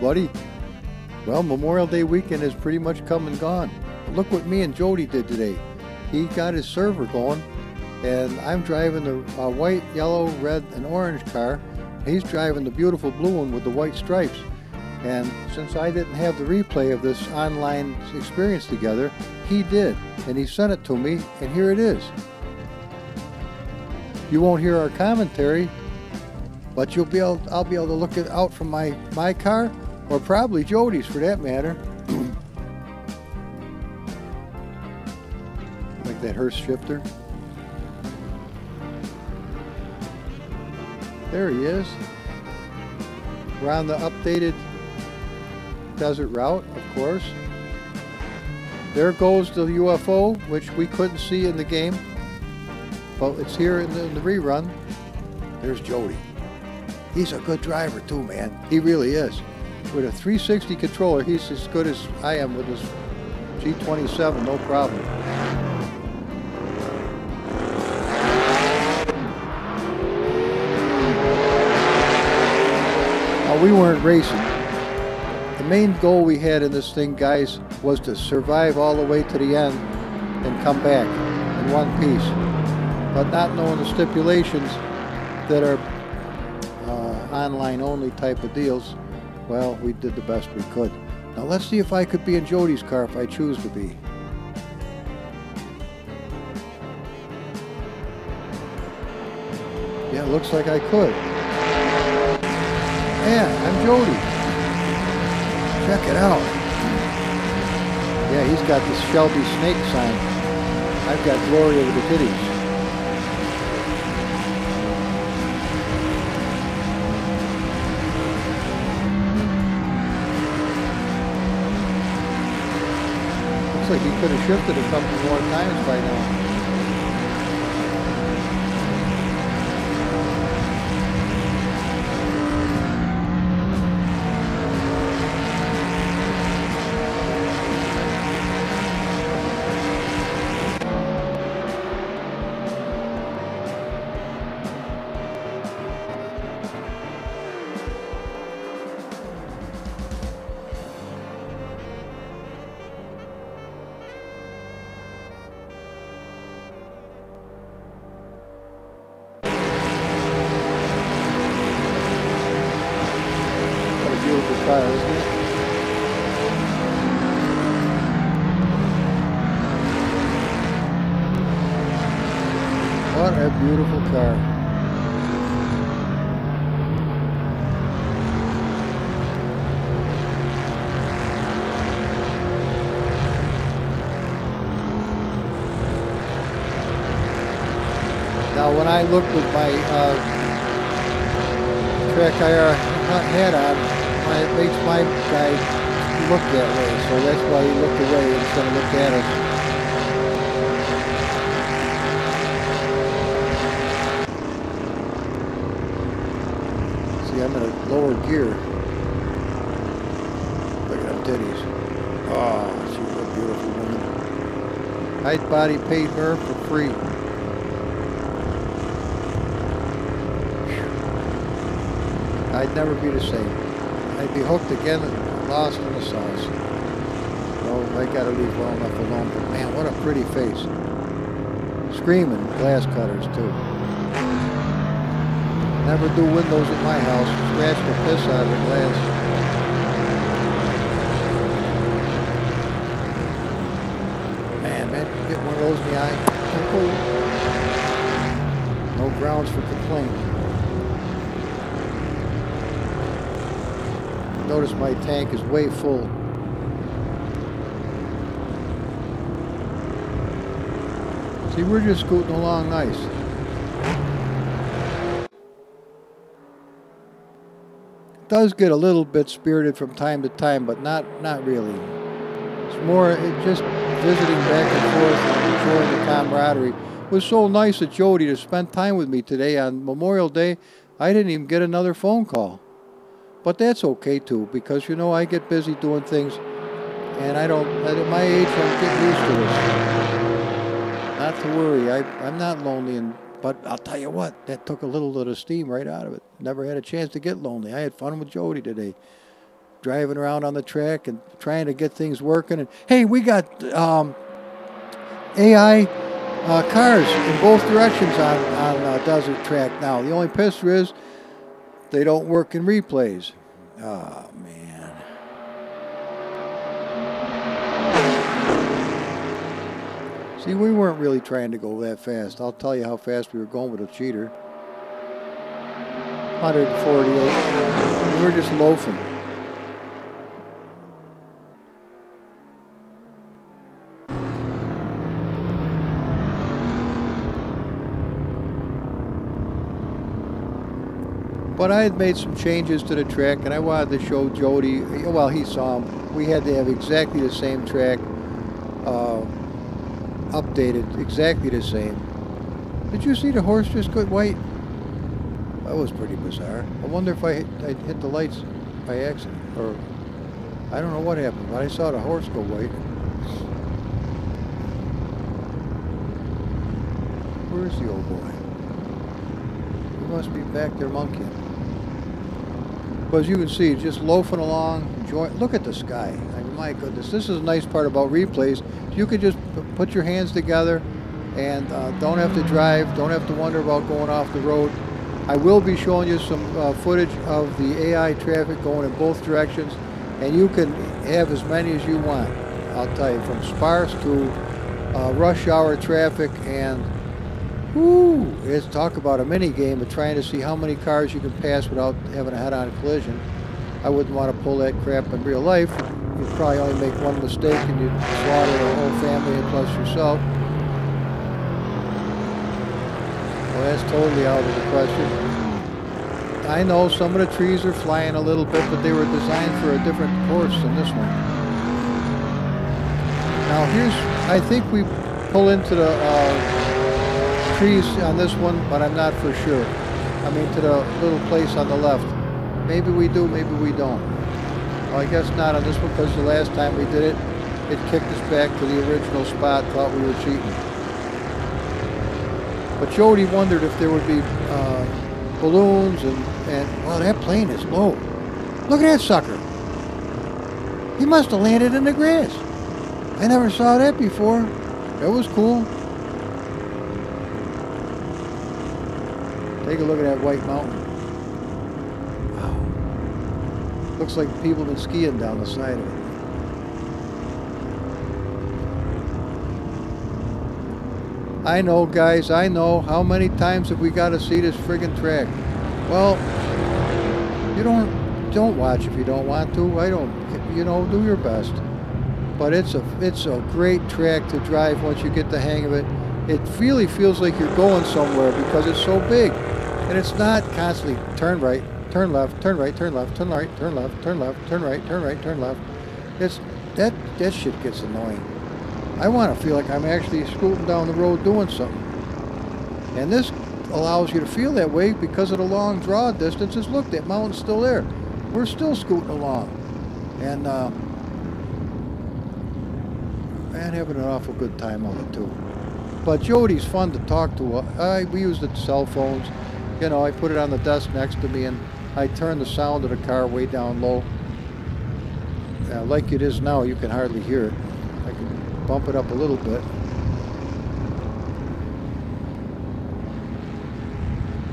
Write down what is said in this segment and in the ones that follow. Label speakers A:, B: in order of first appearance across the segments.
A: buddy. Well, Memorial Day weekend has pretty much come and gone. Look what me and Jody did today. He got his server going, and I'm driving the uh, white, yellow, red, and orange car. He's driving the beautiful blue one with the white stripes. And since I didn't have the replay of this online experience together, he did. And he sent it to me, and here it is. You won't hear our commentary, but you'll be able, I'll be able to look it out from my, my car, or probably Jody's for that matter. like that Hurst shifter. There he is. We're on the updated desert route, of course. There goes the UFO, which we couldn't see in the game, but it's here in the, in the rerun. There's Jody. He's a good driver too, man. He really is. With a 360 controller, he's as good as I am with his G27, no problem. Now, we weren't racing. The main goal we had in this thing, guys, was to survive all the way to the end and come back in one piece. But not knowing the stipulations that are uh, online only type of deals, well, we did the best we could. Now let's see if I could be in Jody's car if I choose to be. Yeah, it looks like I could. Yeah, I'm Jody. Check it out. Yeah, he's got this Shelby snake sign. I've got Glory over the titties. He could have shifted a couple more times by now. I look with my uh, TrackIR hat on, my, it makes my guy look that way. So that's why he looked away instead of look at us. See, I'm in a lower gear. Look at them titties. Oh, she's a beautiful woman. Height body paid her for free. I'd never be the same. I'd be hooked again and lost in the sauce. Oh, I gotta leave well enough alone. But man, what a pretty face. Screaming glass cutters too. Never do windows at my house. Scratch the piss out of the glass. Man, man, you get one of those in the eye. No grounds for complaint. Notice my tank is way full. See, we're just scooting along nice. Does get a little bit spirited from time to time, but not not really. It's more it just visiting back and forth and enjoying the camaraderie. It was so nice of Jody to spend time with me today on Memorial Day. I didn't even get another phone call. But that's okay too, because you know I get busy doing things, and I don't. At my age, I'm getting used to this. Not to worry, I, I'm not lonely, and but I'll tell you what, that took a little bit of the steam right out of it. Never had a chance to get lonely. I had fun with Jody today, driving around on the track and trying to get things working. And hey, we got um, AI uh, cars in both directions on on uh, desert track now. The only pisser is they don't work in replays. Oh man. See, we weren't really trying to go that fast. I'll tell you how fast we were going with a cheater. 148. We were just loafing. But I had made some changes to the track, and I wanted to show Jody. Well, he saw them. We had to have exactly the same track, uh, updated, exactly the same. Did you see the horse just go white? That was pretty bizarre. I wonder if I hit, I hit the lights by accident, or I don't know what happened, but I saw the horse go white. Where's the old boy? He must be back there monkeying. But as you can see, just loafing along, enjoy. Look at the sky. I mean, my goodness, this is a nice part about replays. You could just put your hands together and uh, don't have to drive, don't have to wonder about going off the road. I will be showing you some uh, footage of the AI traffic going in both directions, and you can have as many as you want. I'll tell you, from sparse to uh, rush hour traffic, and whoo, it's talk about a mini game of trying to see how many cars you can pass without having a head-on collision. I wouldn't want to pull that crap in real life. You'd probably only make one mistake and you'd slaughter the whole family and plus yourself. Well, that's totally out of the question. I know some of the trees are flying a little bit, but they were designed for a different course than this one. Now here's, I think we pull into the uh, trees on this one, but I'm not for sure. I mean to the little place on the left. Maybe we do, maybe we don't. Well, I guess not on this one because the last time we did it, it kicked us back to the original spot, thought we were cheating. But Jody wondered if there would be uh, balloons and, and, well, that plane is low. Look at that sucker. He must have landed in the grass. I never saw that before. That was cool. Take a look at that white mountain. Wow. Looks like people have been skiing down the side of it. I know, guys, I know. How many times have we got to see this friggin' track? Well, you don't don't watch if you don't want to. I don't, you know, do your best. But it's a it's a great track to drive once you get the hang of it. It really feels like you're going somewhere because it's so big, and it's not constantly turn right, turn left, turn right, turn left, turn right, turn left, turn left, turn right, turn right, turn left. It's that that shit gets annoying. I want to feel like I'm actually scooting down the road doing something. And this allows you to feel that way because of the long draw distances. Look, that mountain's still there. We're still scooting along. And, uh, and having an awful good time on it too. But Jody's fun to talk to. I, we use the cell phones. You know, I put it on the desk next to me and I turn the sound of the car way down low. Uh, like it is now, you can hardly hear it I can bump it up a little bit.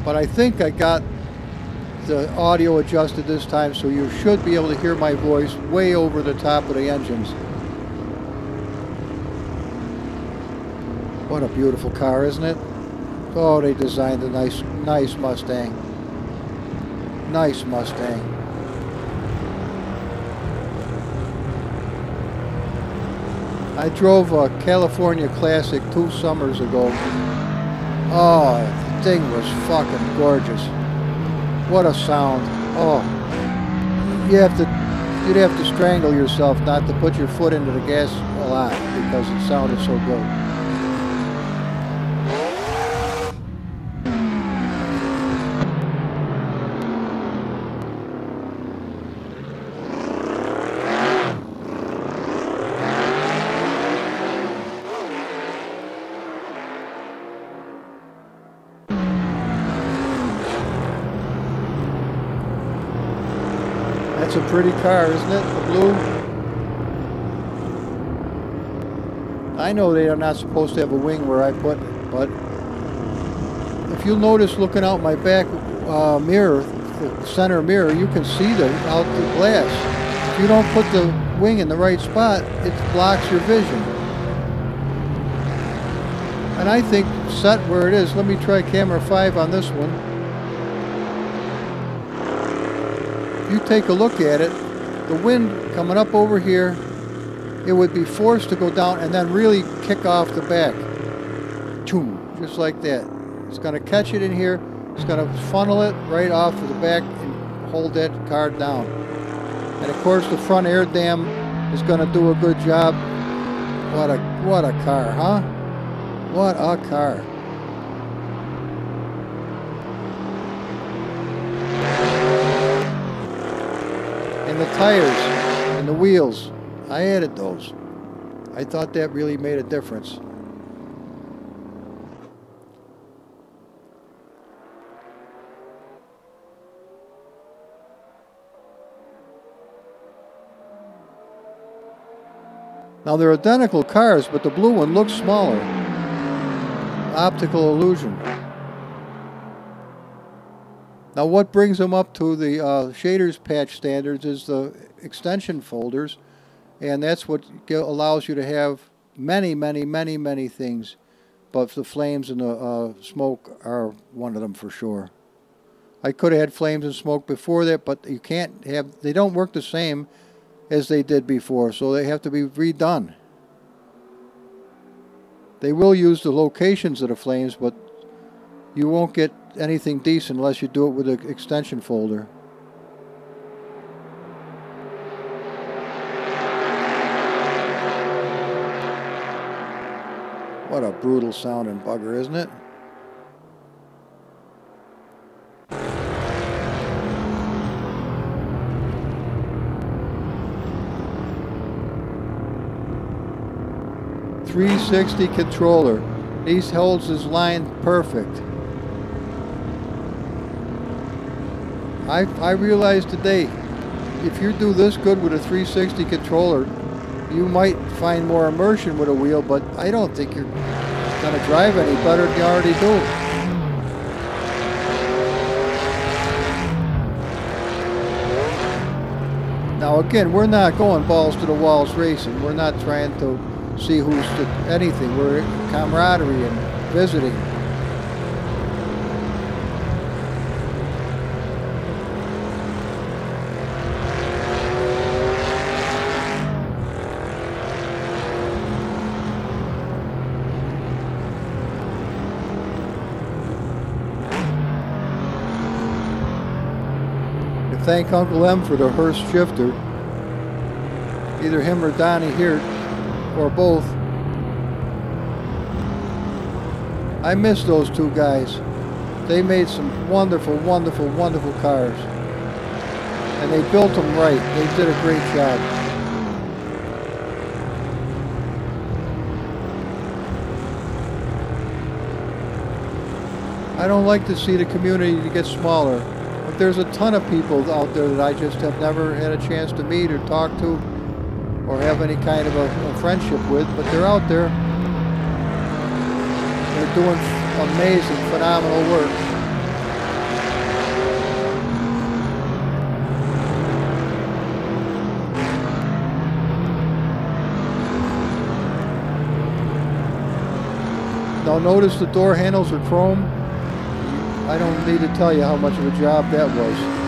A: But I think I got the audio adjusted this time so you should be able to hear my voice way over the top of the engines. What a beautiful car, isn't it? Oh, they designed a nice, nice Mustang. Nice Mustang. I drove a California Classic two summers ago. Oh, the thing was fucking gorgeous. What a sound. Oh, you have to, you'd have to strangle yourself not to put your foot into the gas a lot because it sounded so good. That's a pretty car, isn't it? The blue. I know they are not supposed to have a wing where I put it, but if you'll notice looking out my back uh, mirror, the center mirror, you can see the out the glass. If you don't put the wing in the right spot, it blocks your vision. And I think set where it is, let me try camera 5 on this one. If you take a look at it, the wind coming up over here, it would be forced to go down and then really kick off the back. Choom, just like that. It's going to catch it in here. It's going to funnel it right off of the back and hold that car down. And of course the front air dam is going to do a good job. What a what a car, huh? What a car. Tires and the wheels, I added those. I thought that really made a difference. Now they're identical cars, but the blue one looks smaller. Optical illusion. Now what brings them up to the uh, shaders patch standards is the extension folders, and that's what allows you to have many, many, many, many things, but the flames and the uh, smoke are one of them for sure. I could have had flames and smoke before that, but you can't have, they don't work the same as they did before, so they have to be redone. They will use the locations of the flames, but you won't get anything decent unless you do it with an extension folder. What a brutal sounding bugger, isn't it? 360 controller. He holds his line perfect. I, I realized today, if you do this good with a 360 controller, you might find more immersion with a wheel, but I don't think you're going to drive any better than you already do. Now again, we're not going balls to the walls racing. We're not trying to see who's to anything. We're camaraderie and visiting. Thank Uncle M for the Hurst shifter. Either him or Donnie here or both. I miss those two guys. They made some wonderful, wonderful, wonderful cars. And they built them right. They did a great job. I don't like to see the community get smaller, but there's a ton of people out there that I just have never had a chance to meet or talk to or have any kind of a, a friendship with, but they're out there. They're doing amazing, phenomenal work. Now notice the door handles are chrome. I don't need to tell you how much of a job that was.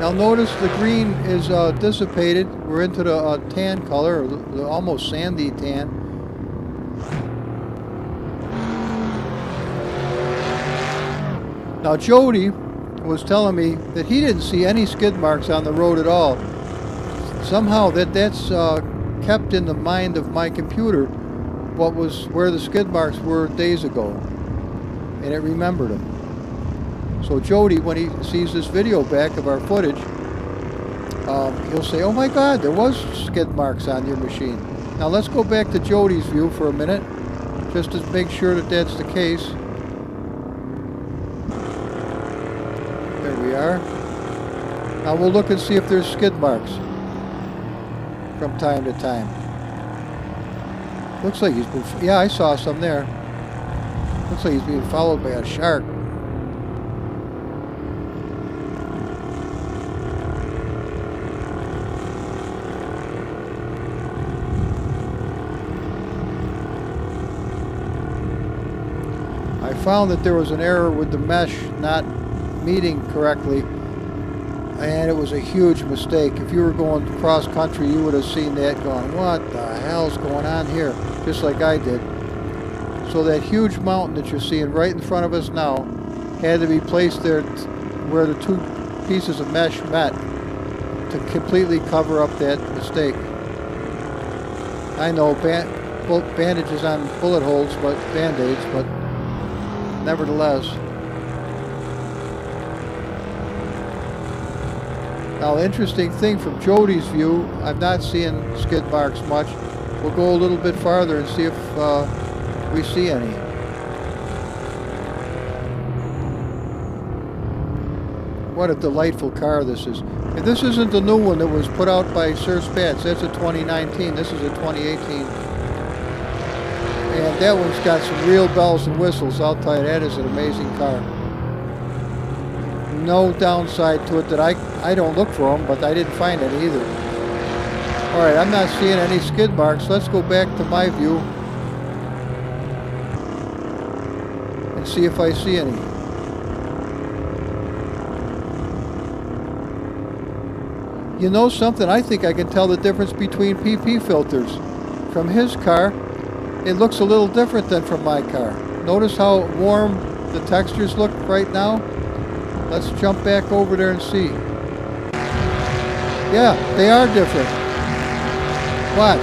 A: Now notice the green is uh, dissipated. We're into the uh, tan color, the, the almost sandy tan. Now Jody was telling me that he didn't see any skid marks on the road at all. Somehow that that's uh, kept in the mind of my computer what was where the skid marks were days ago, and it remembered them. So Jody, when he sees this video back of our footage, um, he'll say, oh my God, there was skid marks on your machine. Now let's go back to Jody's view for a minute, just to make sure that that's the case. There we are. Now we'll look and see if there's skid marks from time to time. Looks like he's been, yeah, I saw some there. Looks like he's being followed by a shark. I found that there was an error with the mesh not meeting correctly and it was a huge mistake. If you were going cross country, you would have seen that going, what the hell's going on here? Just like I did. So that huge mountain that you're seeing right in front of us now had to be placed there where the two pieces of mesh met to completely cover up that mistake. I know bandages on bullet holes, but band-aids, but nevertheless, Now, interesting thing from Jody's view, I'm not seeing skid marks much. We'll go a little bit farther and see if uh, we see any. What a delightful car this is. And this isn't the new one that was put out by Sir Spats. That's a 2019. This is a 2018. And that one's got some real bells and whistles. I'll tell you, that is an amazing car no downside to it that I, I don't look for them, but I didn't find any either. All right, I'm not seeing any skid marks. Let's go back to my view and see if I see any. You know something? I think I can tell the difference between PP filters. From his car, it looks a little different than from my car. Notice how warm the textures look right now? Let's jump back over there and see. Yeah, they are different. Watch.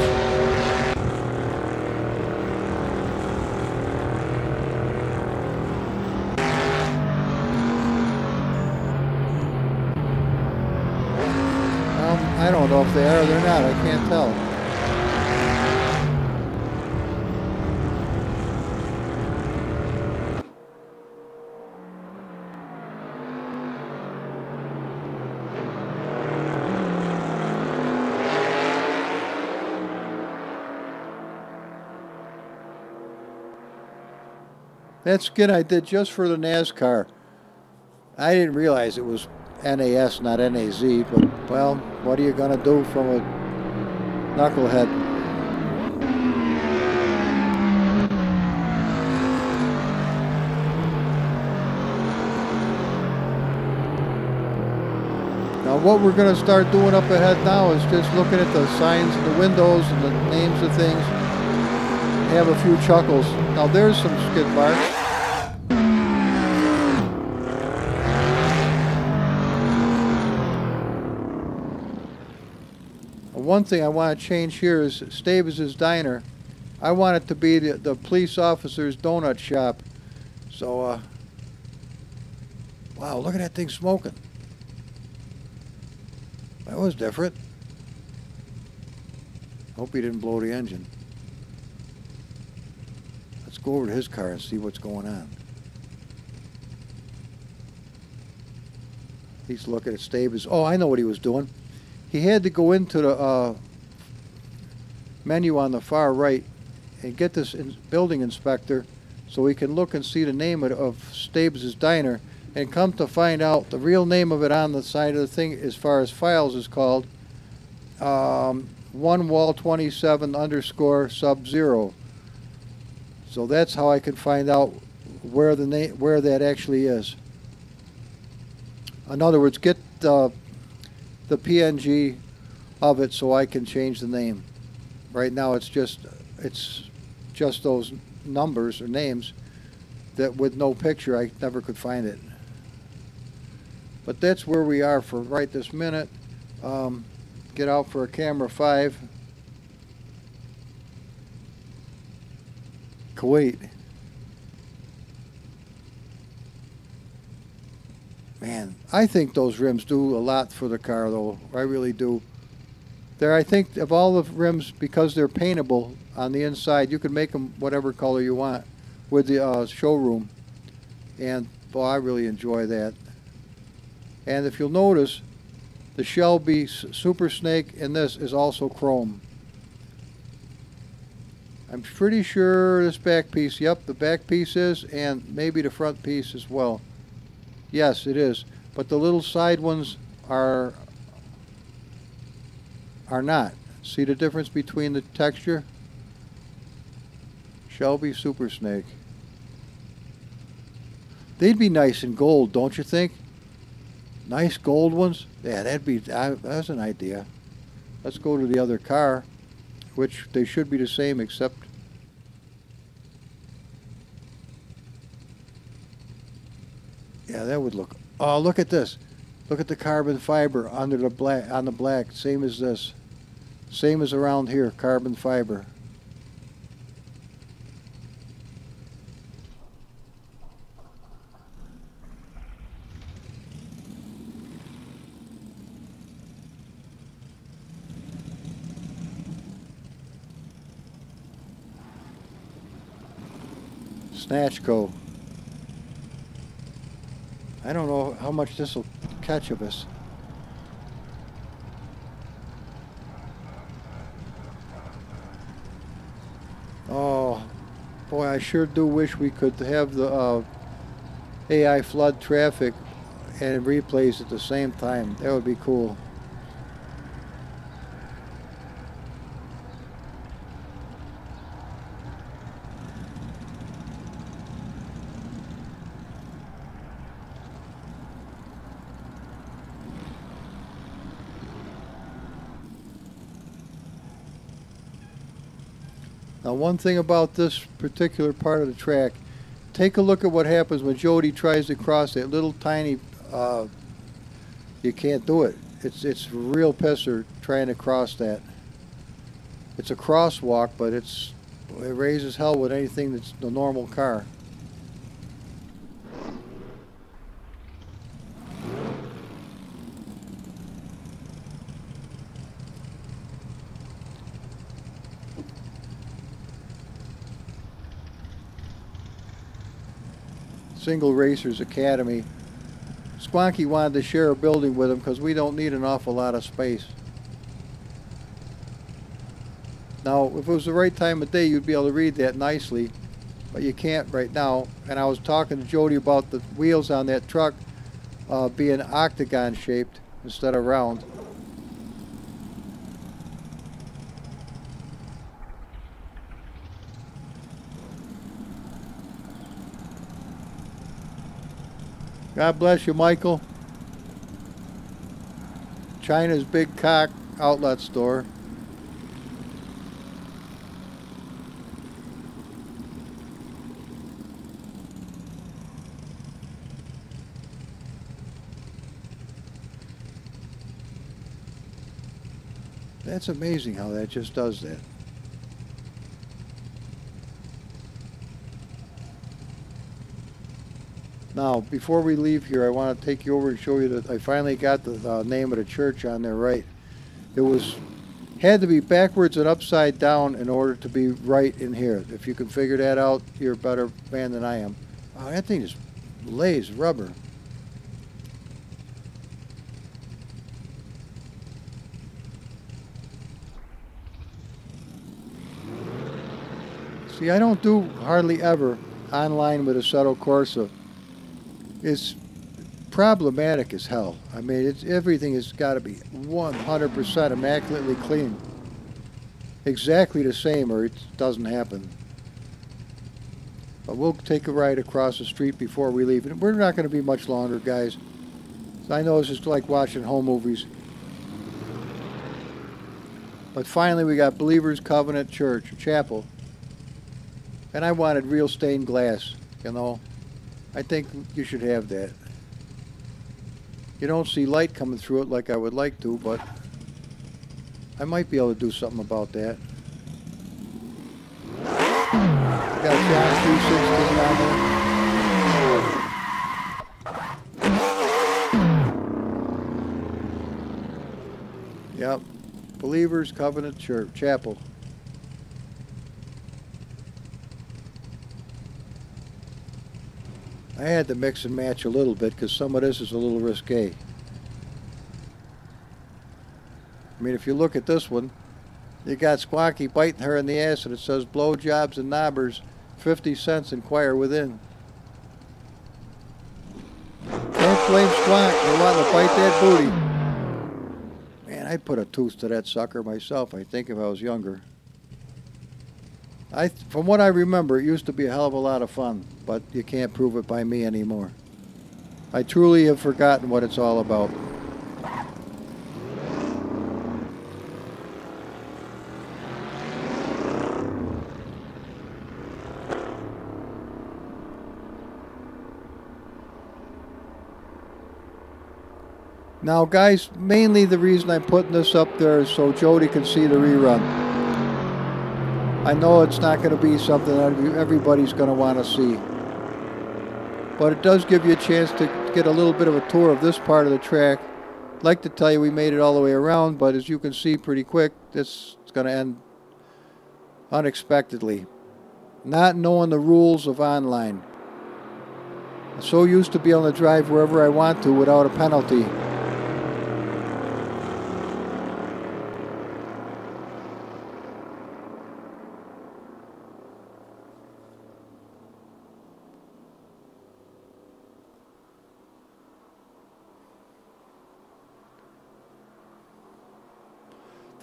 A: Um, I don't know if they are or they're not. I can't tell. That skid I did just for the NASCAR. I didn't realize it was NAS, not NAZ, but, well, what are you going to do from a knucklehead? Now what we're going to start doing up ahead now is just looking at the signs and the windows and the names of things. Have a few chuckles. Now there's some skid marks. One thing I want to change here is Stavis's Diner. I want it to be the, the police officer's donut shop. So, uh, wow, look at that thing smoking. That was different. Hope he didn't blow the engine. Let's go over to his car and see what's going on. He's looking at Stavis. Oh, I know what he was doing he had to go into the uh, menu on the far right and get this in building inspector so he can look and see the name of, of Diner and come to find out the real name of it on the side of the thing as far as files is called um, one wall 27 underscore sub zero. So that's how I can find out where the name where that actually is. In other words get uh, the PNG of it so I can change the name. Right now it's just it's just those numbers or names that with no picture I never could find it. But that's where we are for right this minute. Um, get out for a camera 5. Kuwait. Man, I think those rims do a lot for the car, though. I really do. There, I think of all the rims, because they're paintable on the inside, you can make them whatever color you want with the uh, showroom. And, boy, I really enjoy that. And if you'll notice, the Shelby Super Snake in this is also chrome. I'm pretty sure this back piece, yep, the back piece is, and maybe the front piece as well. Yes, it is. But the little side ones are are not. See the difference between the texture? Shelby Super Snake. They'd be nice in gold, don't you think? Nice gold ones? Yeah, that'd be, that's an idea. Let's go to the other car, which they should be the same except Yeah, that would look. Oh, look at this. Look at the carbon fiber under the black on the black, same as this. Same as around here, carbon fiber. Snatchco. I don't know how much this will catch of us. Oh, boy, I sure do wish we could have the uh, AI flood traffic and replays at the same time. That would be cool. Now one thing about this particular part of the track, take a look at what happens when Jody tries to cross that little tiny, uh, you can't do it. It's, it's real pisser trying to cross that. It's a crosswalk, but it's, it raises hell with anything that's the normal car. Single Racers Academy. Squonky wanted to share a building with him because we don't need an awful lot of space. Now, if it was the right time of day, you'd be able to read that nicely, but you can't right now. And I was talking to Jody about the wheels on that truck uh, being octagon shaped instead of round. God bless you, Michael. China's Big Cock Outlet Store. That's amazing how that just does that. Now, before we leave here, I want to take you over and show you that I finally got the uh, name of the church on there right. It was had to be backwards and upside down in order to be right in here. If you can figure that out, you're a better man than I am. Wow, that thing is lays rubber. See, I don't do hardly ever online with Assetto Corsa is problematic as hell. I mean, it's, everything has got to be 100% immaculately clean. Exactly the same or it doesn't happen. But we'll take a ride across the street before we leave. And we're not going to be much longer, guys. I know it's just like watching home movies. But finally we got Believers Covenant Church, Chapel. And I wanted real stained glass, you know. I think you should have that. You don't see light coming through it like I would like to, but I might be able to do something about that. I got John 316 on there. Yep. Believers Covenant Church Chapel. I had to mix and match a little bit because some of this is a little risque. I mean, if you look at this one, you got Squawky biting her in the ass and it says blowjobs and knobbers, 50 cents, inquire within. Can't blame Squawk for wanting to bite that booty. Man, I'd put a tooth to that sucker myself, I think, if I was younger. I, from what I remember, it used to be a hell of a lot of fun, but you can't prove it by me anymore. I truly have forgotten what it's all about. Now, guys, mainly the reason I'm putting this up there is so Jody can see the rerun. I know it's not going to be something that everybody's going to want to see. But it does give you a chance to get a little bit of a tour of this part of the track. I'd like to tell you we made it all the way around, but as you can see pretty quick, this is going to end unexpectedly. Not knowing the rules of online. I'm so used to being able to drive wherever I want to without a penalty.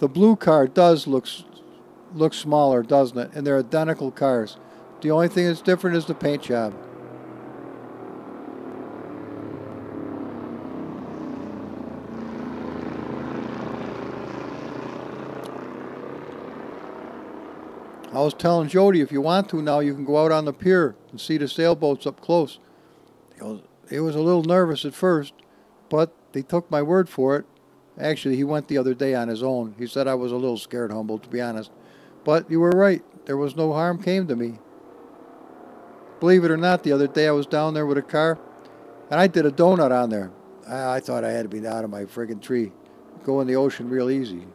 A: The blue car does look look smaller, doesn't it? And they're identical cars. The only thing that's different is the paint job. I was telling Jody, if you want to now, you can go out on the pier and see the sailboats up close. He was, he was a little nervous at first, but they took my word for it. Actually, he went the other day on his own. He said I was a little scared, humble, to be honest. But you were right. There was no harm came to me. Believe it or not, the other day I was down there with a car, and I did a donut on there. I, I thought I had to be down of my friggin' tree. Go in the ocean real easy.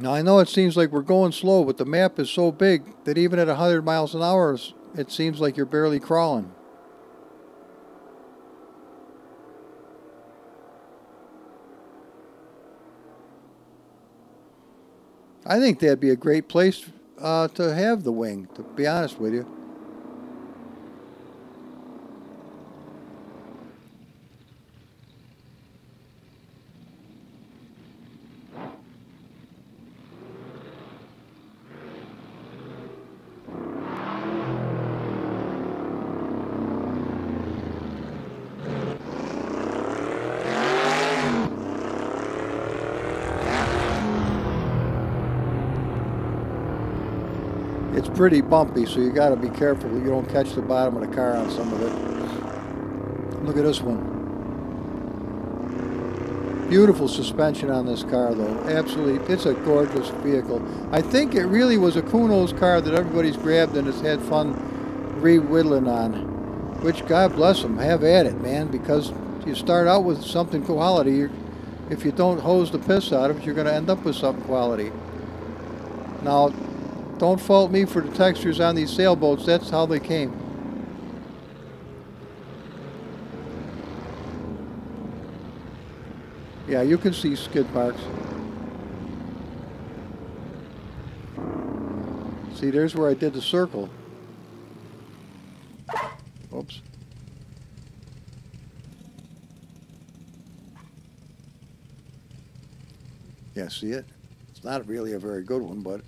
A: Now I know it seems like we're going slow, but the map is so big that even at 100 miles an hour, it seems like you're barely crawling. I think that'd be a great place uh, to have the wing, to be honest with you. It's pretty bumpy, so you got to be careful that you don't catch the bottom of the car on some of it. Look at this one. Beautiful suspension on this car, though. Absolutely, it's a gorgeous vehicle. I think it really was a Kunos car that everybody's grabbed and has had fun re-whittling on. Which, God bless them, have at it, man, because you start out with something quality. If you don't hose the piss out of it, you're going to end up with something quality. Now, don't fault me for the textures on these sailboats. That's how they came. Yeah, you can see skid marks. See, there's where I did the circle. Oops. Yeah, see it? It's not really a very good one, but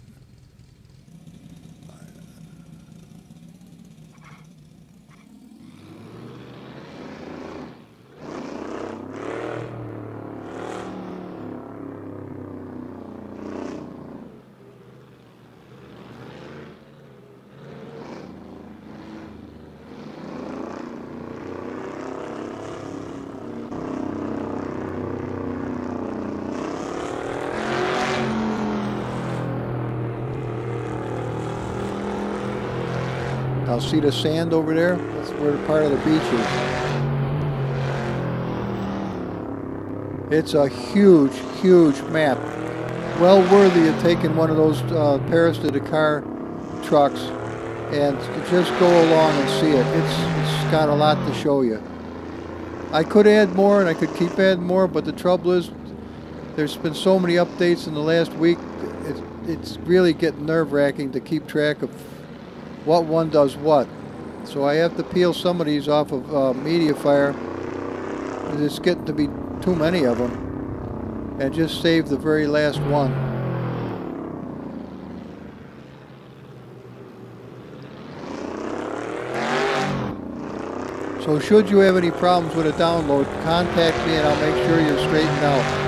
A: see the sand over there? That's where part of the beach is. It's a huge, huge map. Well worthy of taking one of those uh, Paris to Dakar trucks and just go along and see it. It's, it's got a lot to show you. I could add more and I could keep adding more, but the trouble is there's been so many updates in the last week. It's, it's really getting nerve-wracking to keep track of what one does what. So I have to peel some of these off of uh, MediaFire. It's getting to be too many of them. And just save the very last one. So should you have any problems with a download, contact me and I'll make sure you're straightened out.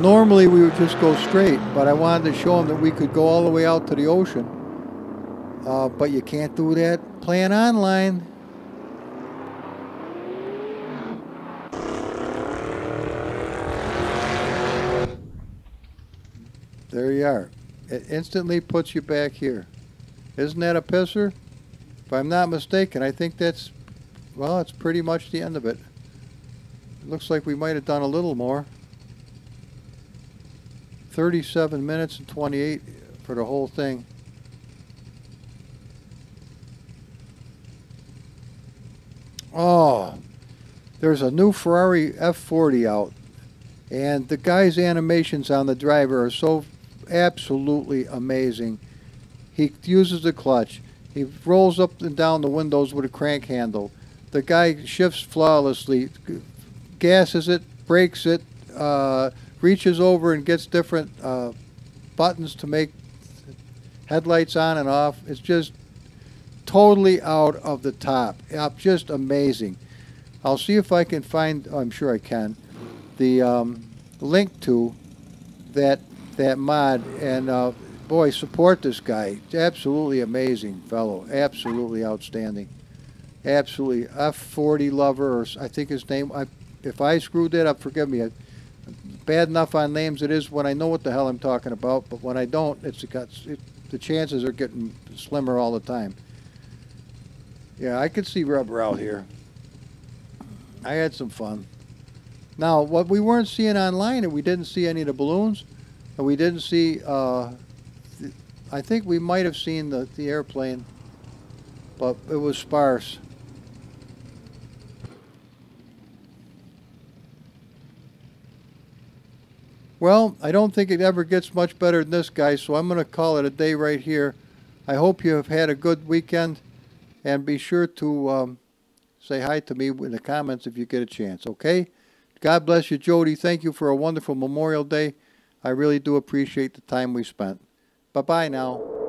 A: Normally we would just go straight, but I wanted to show them that we could go all the way out to the ocean. Uh, but you can't do that playing online. There you are. It instantly puts you back here. Isn't that a pisser? If I'm not mistaken, I think that's, well, it's pretty much the end of it. Looks like we might have done a little more. 37 minutes and 28 for the whole thing. Oh, there's a new Ferrari F40 out, and the guy's animations on the driver are so absolutely amazing. He uses the clutch. He rolls up and down the windows with a crank handle. The guy shifts flawlessly, gasses it, brakes it, uh, reaches over and gets different uh, buttons to make headlights on and off. It's just totally out of the top. Just amazing. I'll see if I can find, oh, I'm sure I can, the um, link to that that mod. And uh, boy, support this guy. Absolutely amazing fellow. Absolutely outstanding. Absolutely F40 lover, or I think his name. I, if I screwed that up, forgive me. I, bad enough on names it is when I know what the hell I'm talking about, but when I don't, it's got it, the chances are getting slimmer all the time. Yeah, I could see rubber out here. I had some fun. Now, what we weren't seeing online, and we didn't see any of the balloons, and we didn't see. Uh, I think we might have seen the the airplane, but it was sparse. Well, I don't think it ever gets much better than this, guys, so I'm going to call it a day right here. I hope you have had a good weekend, and be sure to um, say hi to me in the comments if you get a chance, okay? God bless you, Jody. Thank you for a wonderful Memorial Day. I really do appreciate the time we spent. Bye-bye now.